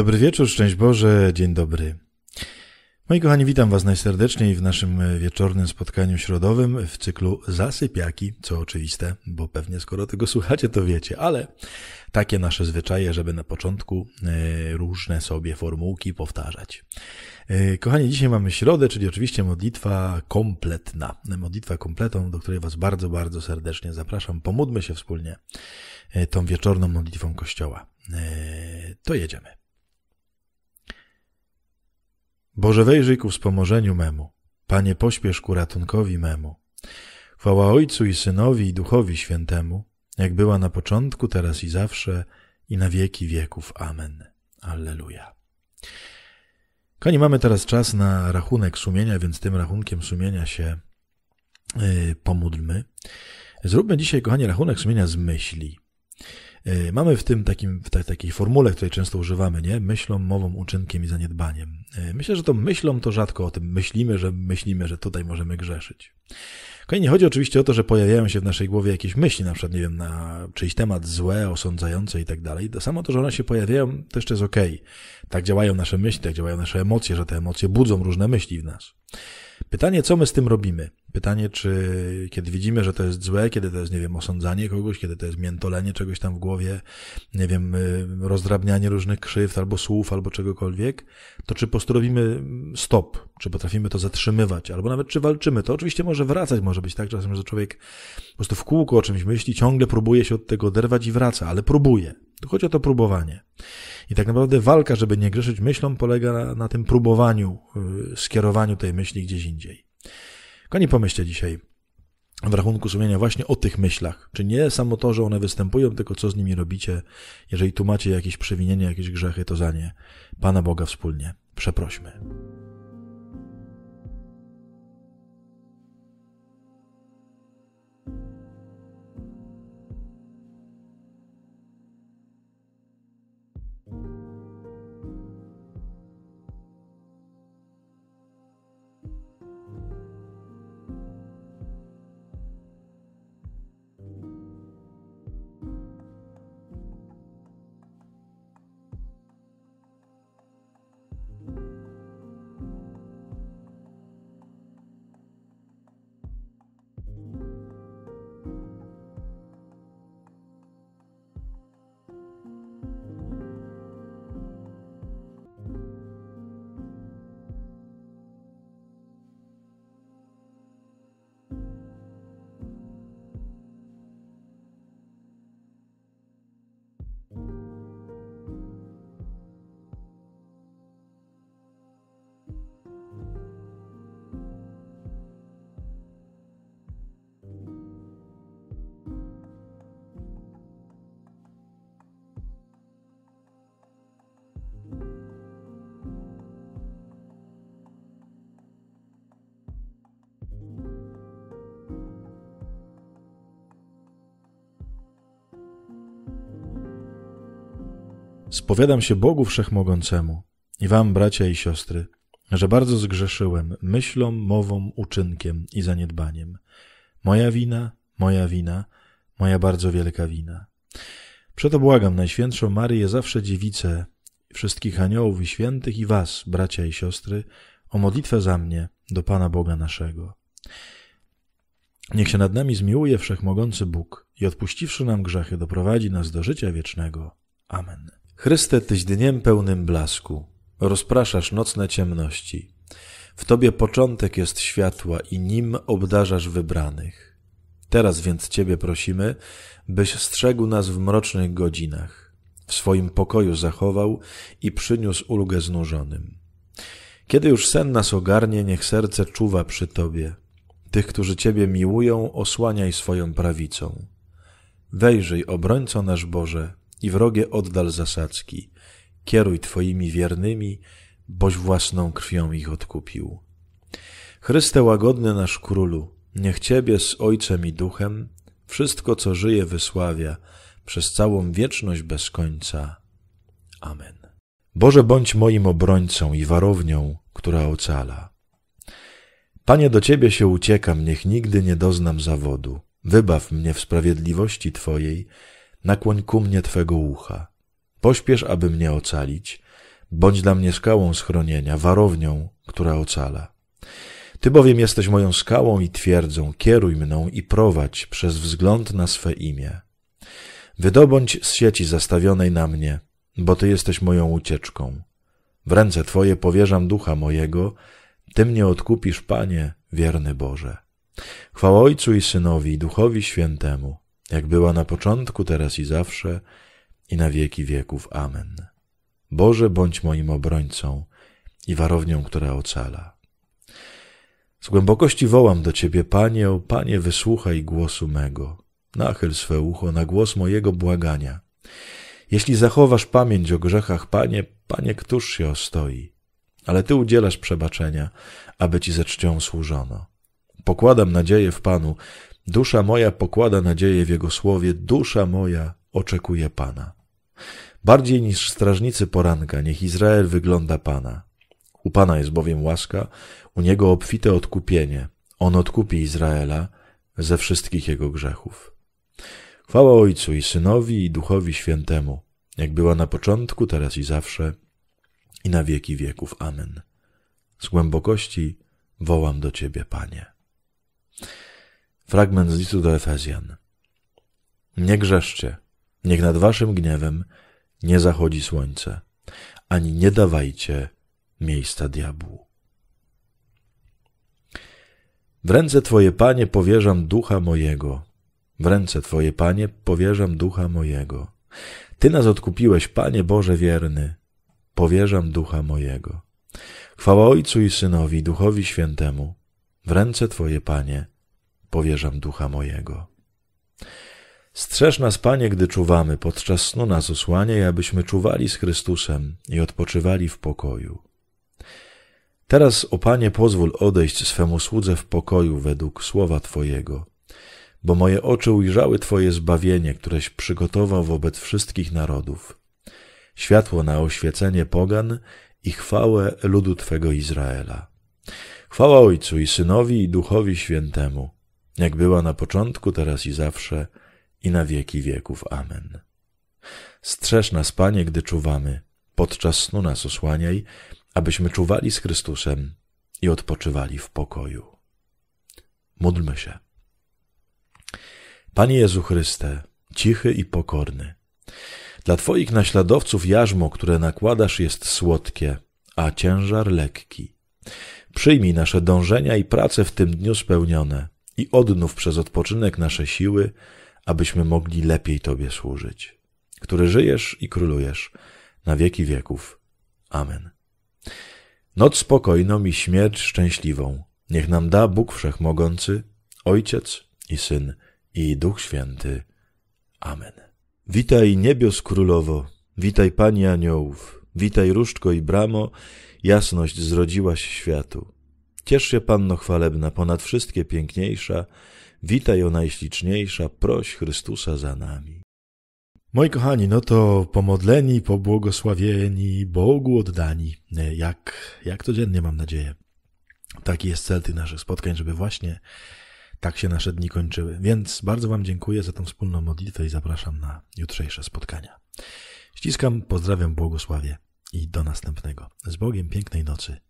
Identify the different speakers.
Speaker 1: Dobry wieczór, szczęść Boże, dzień dobry. Moi kochani, witam Was najserdeczniej w naszym wieczornym spotkaniu środowym w cyklu Zasypiaki, co oczywiste, bo pewnie skoro tego słuchacie, to wiecie, ale takie nasze zwyczaje, żeby na początku e, różne sobie formułki powtarzać. E, kochani, dzisiaj mamy środę, czyli oczywiście modlitwa kompletna. Modlitwa kompletą, do której Was bardzo, bardzo serdecznie zapraszam. Pomódlmy się wspólnie e, tą wieczorną modlitwą Kościoła. To jedziemy. Boże, wejrzyj ku wspomożeniu memu. Panie, pośpiesz ku ratunkowi memu. Chwała Ojcu i Synowi i Duchowi Świętemu, jak była na początku, teraz i zawsze, i na wieki wieków. Amen. Alleluja. Koni, mamy teraz czas na rachunek sumienia, więc tym rachunkiem sumienia się yy, pomódlmy. Zróbmy dzisiaj, kochani, rachunek sumienia z myśli. E, mamy w tym takim, w takiej formule, której często używamy, nie? Myślą, mową, uczynkiem i zaniedbaniem. E, myślę, że to myślą to rzadko o tym myślimy, że myślimy, że tutaj możemy grzeszyć. Okej, nie chodzi oczywiście o to, że pojawiają się w naszej głowie jakieś myśli, na przykład, nie wiem, na czyjś temat złe, osądzające i tak dalej. Samo to, że one się pojawiają, to jeszcze jest okej. Okay. Tak działają nasze myśli, tak działają nasze emocje, że te emocje budzą różne myśli w nas. Pytanie, co my z tym robimy? Pytanie, czy kiedy widzimy, że to jest złe, kiedy to jest, nie wiem, osądzanie kogoś, kiedy to jest miętolenie czegoś tam w głowie, nie wiem, y, rozdrabnianie różnych krzywd albo słów, albo czegokolwiek, to czy po prostu robimy stop, czy potrafimy to zatrzymywać, albo nawet czy walczymy. To oczywiście może wracać, może być tak czasem, że człowiek po prostu w kółko o czymś myśli, ciągle próbuje się od tego oderwać i wraca, ale próbuje. Tu chodzi o to próbowanie. I tak naprawdę walka, żeby nie grzeszyć myślą, polega na, na tym próbowaniu, yy, skierowaniu tej myśli gdzieś indziej. Koni pomyślcie dzisiaj w rachunku sumienia właśnie o tych myślach. Czy nie samo to, że one występują, tylko co z nimi robicie. Jeżeli tu macie jakieś przewinienie, jakieś grzechy, to za nie Pana Boga wspólnie przeprośmy. Spowiadam się Bogu Wszechmogącemu i wam, bracia i siostry, że bardzo zgrzeszyłem myślą, mową, uczynkiem i zaniedbaniem. Moja wina, moja wina, moja bardzo wielka wina. Przeto błagam Najświętszą Maryję, zawsze dziewicę, wszystkich aniołów i świętych i was, bracia i siostry, o modlitwę za mnie do Pana Boga naszego. Niech się nad nami zmiłuje Wszechmogący Bóg i odpuściwszy nam grzechy, doprowadzi nas do życia wiecznego. Amen. Chryste, Tyś dniem pełnym blasku, rozpraszasz nocne ciemności. W Tobie początek jest światła i nim obdarzasz wybranych. Teraz więc Ciebie prosimy, byś strzegł nas w mrocznych godzinach, w swoim pokoju zachował i przyniósł ulgę znużonym. Kiedy już sen nas ogarnie, niech serce czuwa przy Tobie. Tych, którzy Ciebie miłują, osłaniaj swoją prawicą. Wejrzyj, obrońco nasz Boże, i wrogie oddal zasadzki. Kieruj Twoimi wiernymi, boś własną krwią ich odkupił. Chryste łagodny nasz Królu, niech Ciebie z Ojcem i Duchem wszystko, co żyje, wysławia przez całą wieczność bez końca. Amen. Boże, bądź moim obrońcą i warownią, która ocala. Panie, do Ciebie się uciekam, niech nigdy nie doznam zawodu. Wybaw mnie w sprawiedliwości Twojej, nakłoń ku mnie Twego ucha. Pośpiesz, aby mnie ocalić, Bądź dla mnie skałą schronienia, warownią, która ocala. Ty bowiem jesteś moją skałą i twierdzą, kieruj mną i prowadź przez wzgląd na swe imię. Wydobądź z sieci zastawionej na mnie, bo Ty jesteś moją ucieczką. W ręce Twoje powierzam ducha mojego, Ty mnie odkupisz, Panie, wierny Boże. Chwała Ojcu i Synowi i Duchowi Świętemu, jak była na początku, teraz i zawsze, i na wieki wieków. Amen. Boże, bądź moim obrońcą i warownią, która ocala. Z głębokości wołam do Ciebie, Panie, o Panie, wysłuchaj głosu mego. Nachyl swe ucho na głos mojego błagania. Jeśli zachowasz pamięć o grzechach, Panie, Panie, któż się ostoi? Ale Ty udzielasz przebaczenia, aby Ci ze czcią służono. Pokładam nadzieję w Panu, dusza moja pokłada nadzieję w Jego słowie, dusza moja oczekuje Pana. Bardziej niż strażnicy poranka, niech Izrael wygląda Pana. U Pana jest bowiem łaska, u Niego obfite odkupienie. On odkupi Izraela ze wszystkich jego grzechów. Chwała Ojcu i Synowi i Duchowi Świętemu, jak była na początku, teraz i zawsze, i na wieki wieków. Amen. Z głębokości wołam do Ciebie, Panie. Fragment z listu do Efezjan. Nie grzeszcie, niech nad Waszym gniewem nie zachodzi słońce, ani nie dawajcie miejsca diabłu. W ręce Twoje, Panie, powierzam ducha mojego. W ręce Twoje, Panie, powierzam ducha mojego. Ty nas odkupiłeś, Panie Boże wierny. Powierzam ducha mojego. Chwała Ojcu i Synowi, Duchowi Świętemu. W ręce Twoje, Panie, powierzam ducha mojego. Strzeż nas, Panie, gdy czuwamy, podczas snu nas osłaniaj, abyśmy czuwali z Chrystusem i odpoczywali w pokoju. Teraz, o Panie, pozwól odejść swemu słudze w pokoju według słowa Twojego, bo moje oczy ujrzały Twoje zbawienie, któreś przygotował wobec wszystkich narodów, światło na oświecenie pogan i chwałę ludu Twego Izraela. Chwała Ojcu i Synowi i Duchowi Świętemu, jak była na początku, teraz i zawsze, i na wieki wieków. Amen. Strzeż nas, Panie, gdy czuwamy, podczas snu nas osłaniaj, abyśmy czuwali z Chrystusem i odpoczywali w pokoju. Módlmy się. Panie Jezu Chryste, cichy i pokorny, dla Twoich naśladowców jarzmo, które nakładasz, jest słodkie, a ciężar lekki. Przyjmij nasze dążenia i prace w tym dniu spełnione i odnów przez odpoczynek nasze siły, abyśmy mogli lepiej Tobie służyć, który żyjesz i królujesz na wieki wieków. Amen. Noc spokojną i śmierć szczęśliwą niech nam da Bóg Wszechmogący, Ojciec i Syn i Duch Święty. Amen. Witaj niebios królowo, witaj Pani aniołów, witaj różdżko i bramo, jasność zrodziłaś światu. Ciesz się Panno chwalebna, ponad wszystkie piękniejsza, witaj o najśliczniejsza, proś Chrystusa za nami. Moi kochani, no to pomodleni, pobłogosławieni, Bogu oddani, jak, jak codziennie mam nadzieję. Taki jest cel tych naszych spotkań, żeby właśnie tak się nasze dni kończyły. Więc bardzo Wam dziękuję za tą wspólną modlitwę i zapraszam na jutrzejsze spotkania. Ściskam, pozdrawiam, błogosławię i do następnego. Z Bogiem pięknej nocy.